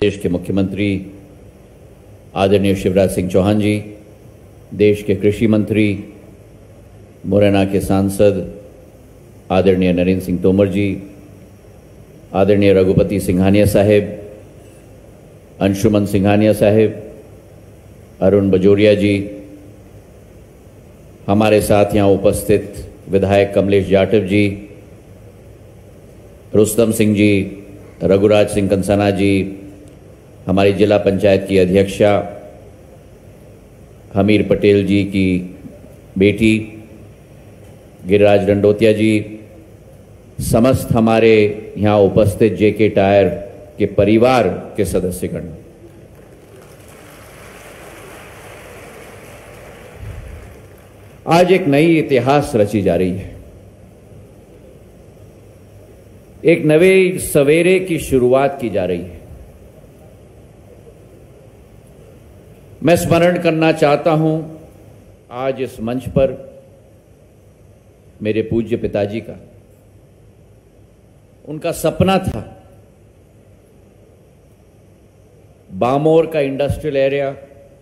देश के मुख्यमंत्री आदरणीय शिवराज सिंह चौहान जी, देश के कृषि मंत्री मुरैना के सांसद आदरणीय नरेंद्र सिंह तोमर जी, आदरणीय रघुपति सिंघानिया साहेब, अंशुमन सिंघानिया साहेब, अरुण बजोरिया जी, हमारे साथ यहाँ उपस्थित विधायक कमलेश जाटव जी, रुस्तम सिंह जी, रघुराज सिंह कंसाना जी हमारी जिला पंचायत की अध्यक्षा हमीर पटेल जी की बेटी गिरिराज डंडोतिया जी, समस्त हमारे यहाँ उपस्थित जेके टायर के परिवार के सदस्यगण। आज एक नई इतिहास रची जा रही है। एक नवे सवेरे की शुरुआत की जा रही है। मैं स्मरण करना चाहता हूँ आज इस मंच पर मेरे पूज्य पिताजी का। उनका सपना था बामोर का इंडस्ट्रियल एरिया,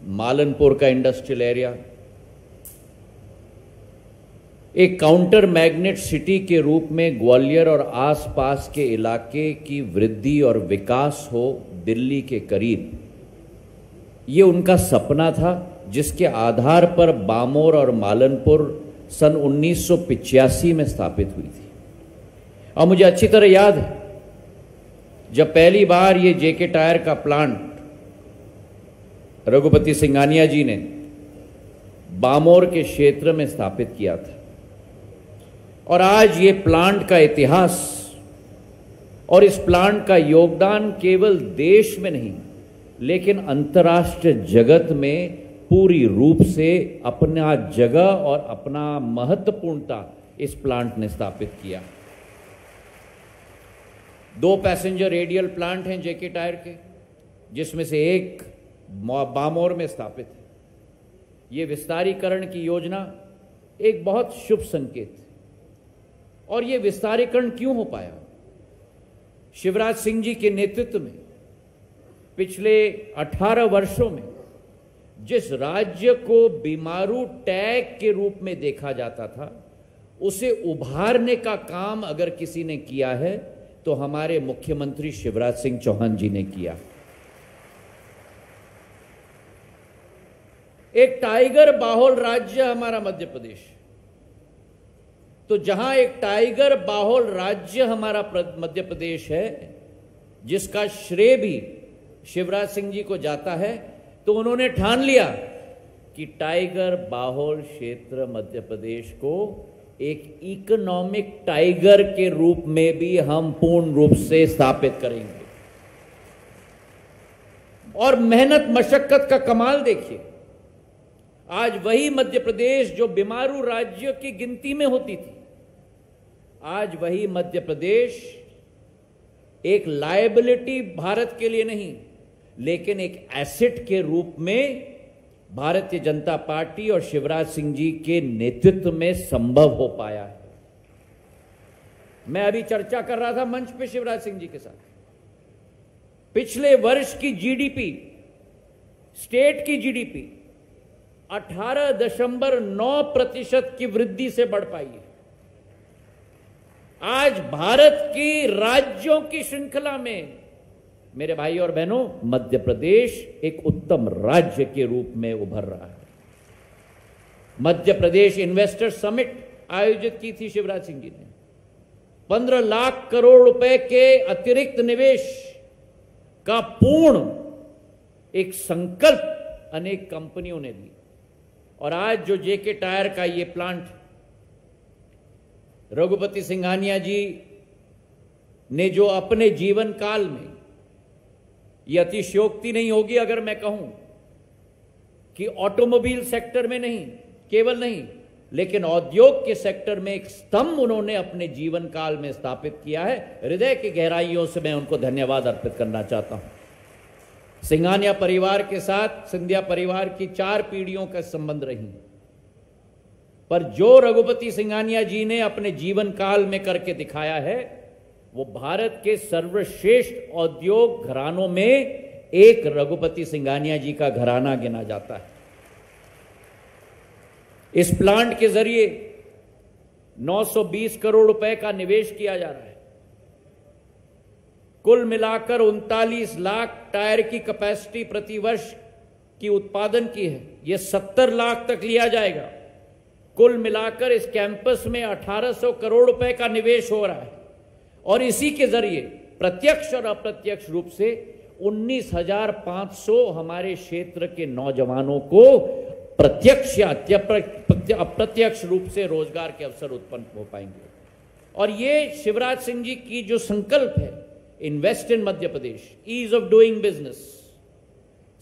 मालनपुर का इंडस्ट्रियल एरिया, एक काउंटर मैग्नेट सिटी के रूप में ग्वालियर और आसपास के इलाके की वृद्धि और विकास हो दिल्ली के करीब। ये उनका सपना था, जिसके आधार पर बामोर और मालनपुर सन 1985 में स्थापित हुई थी। और मुझे अच्छी तरह याद है, जब पहली बार ये जेके टायर का प्लांट रघुपति सिंघानिया जी ने बामोर के क्षेत्र में स्थापित किया था। और आज ये प्लांट का इतिहास और इस प्लांट का योगदान केवल देश में नहीं लेकिन अंतर्राष्ट्रीय जगत में पूरी रूप से अपना जगह और अपना महत्वपूर्णता इस प्लांट ने स्थापित किया। दो पैसेंजर रेडियल प्लांट हैं जेके टायर के, जिसमें से एक बामोर में स्थापित है। यह विस्तारीकरण की योजना एक बहुत शुभ संकेत है। और यह विस्तारीकरण क्यों हो पाया? शिवराज सिंह जी के नेतृत्व में पिछले 18 वर्षों में जिस राज्य को बीमारू टैग के रूप में देखा जाता था, उसे उभारने का काम अगर किसी ने किया है तो हमारे मुख्यमंत्री शिवराज सिंह चौहान जी ने किया। एक टाइगर बाहुल राज्य हमारा मध्य प्रदेश। तो जहाँ एक टाइगर बाहुल राज्य हमारा मध्य प्रदेश है, जिसका श्रेय भी शिवराज सिंह जी को जाता है तो उन्होंने ठान लिया कि टाइगर बाहुल क्षेत्र मध्य प्रदेश को एक इकोनॉमिक टाइगर के रूप में भी हम पूर्ण रूप से स्थापित करेंगे। और मेहनत मशक्कत का कमाल देखिए, आज वही मध्य प्रदेश जो बीमारू राज्य की गिनती में होती थी, आज वही मध्य प्रदेश एक लायबिलिटी भारत के लिए नहीं लेकिन एक एसेट के रूप में भारतीय जनता पार्टी और शिवराज सिंह जी के नेतृत्व में संभव हो पाया है। मैं अभी चर्चा कर रहा था मंच पे शिवराज सिंह जी के साथ। पिछले वर्ष की जीडीपी स्टेट की जीडीपी 18 दशमलव नौ प्रतिशत की वृद्धि से बढ़ पाई है। आज भारत की राज्यों की श्रृंखला में मेरे भाई और बहनों, मध्य प्रदेश एक उत्तम राज्य के रूप में उभर रहा है। मध्य प्रदेश इन्वेस्टर समिट आयोजित की थी शिवराज सिंह जी ने। पंद्रह लाख करोड़ रुपए के अतिरिक्त निवेश का पूर्ण एक संकल्प अनेक कंपनियों ने दी और आज जो जेके टायर का ये प्लांट रघुपति सिंघानिया जी ने जो अपने जीवन काल में यह अतिशयोक्ति नहीं होगी अगर मैं कहूँ कि ऑटोमोबाइल सेक्टर में नहीं, केवल नहीं, लेकिन औद्योग के सेक्टर में एक स्तंभ उन्होंने अपने जीवन काल में स्थापित किया है। हृदय की गहराइयों से मैं उनको धन्यवाद अर्पित करना चाहता हूँ। सिंघानिया परिवार के साथ, सिंधिया परिवार की चार पीढ़ियों का संबंध रही। पर जो रघुपति सिंघानिया जी ने अपने जीवन काल में करके दिखाया है वो भारत के सर्वश्रेष्ठ औद्योग घरानों में एक रघुपति सिंघानिया जी का घराना गिना जाता है। इस प्लांट के ज़रिए 920 करोड़ रुपए का निवेश किया जा रहा है। कुल मिलाकर उनतालीस लाख टायर की कैपेसिटी प्रति वर्ष की उत्पादन की है। यह 70 लाख तक लिया जाएगा। कुल मिलाकर इस कैंपस में 1800 करोड़ रुपए का निवेश हो रहा है। और इसी के ज़रिए प्रत्यक्ष और अप्रत्यक्ष रूप से 19,500 हमारे क्षेत्र के नौजवानों को प्रत्यक्ष या अप्रत्यक्ष रूप से रोज़गार के अवसर उत्पन्न हो पाएँगे। और ये शिवराज सिंह जी की जो संकल्प है invest in Madhya Pradesh ease of doing business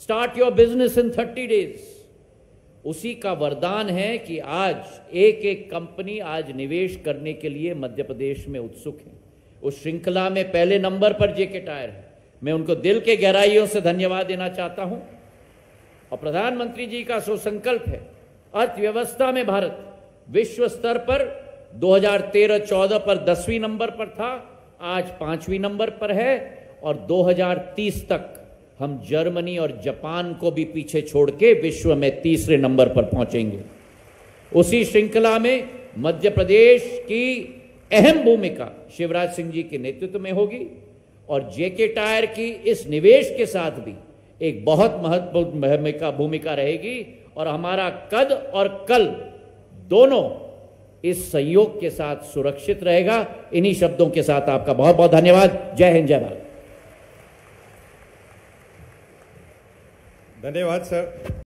start your business in thirty days उसी का वरदान है कि आज एक एक कंपनी आज निवेश करने के लिए मध्य प्रदेश में उत्सुक है। उस श्रृंखला में पहले नंबर पर जेके टायर है। मैं उनको दिल के गहराइयों से धन्यवाद देना चाहता हूँ। और प्रधानमंत्री जी का सुसंकल्प है, अर्थव्यवस्था में भारत विश्व स्तर पर 2013-14 पर दसवीं नंबर पर था, आज पांचवी नंबर पर है, और 2030 तक हम जर्मनी और जापान को भी पीछे छोड़ के विश्व में तीसरे नंबर पर पहुँचेंगे। उसी श्रृंखला में मध्य प्रदेश की अहम भूमिका शिवराज सिंह जी के नेतृत्व में होगी और जेके टायर की इस निवेश के साथ भी एक बहुत महत्वपूर्ण भूमिका भूमिका रहेगी और हमारा कद और कल दोनों इस सहयोग के साथ सुरक्षित रहेगा। इन्हीं शब्दों के साथ आपका बहुत बहुत धन्यवाद। जय हिंद, जय भारत। धन्यवाद, सर।